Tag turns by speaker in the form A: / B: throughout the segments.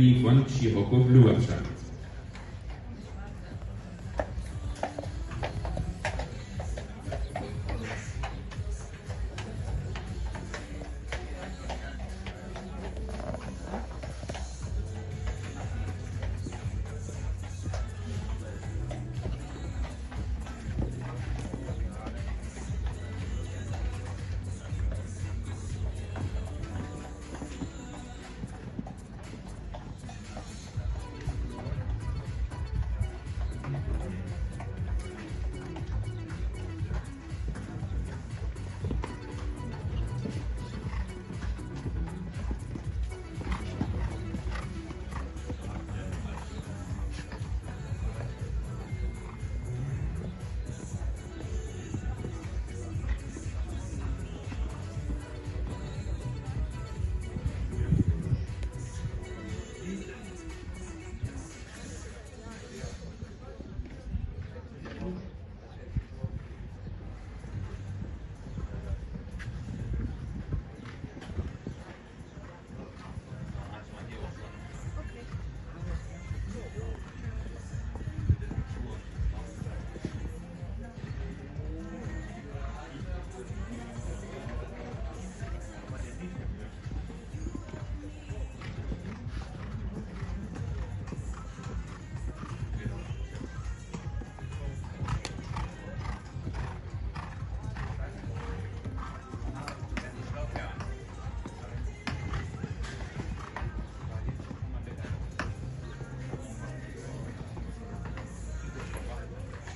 A: en die koningsje ook op loop staan.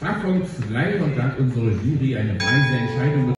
A: Startpunkt 3 und da hat unsere Jury eine weise Entscheidung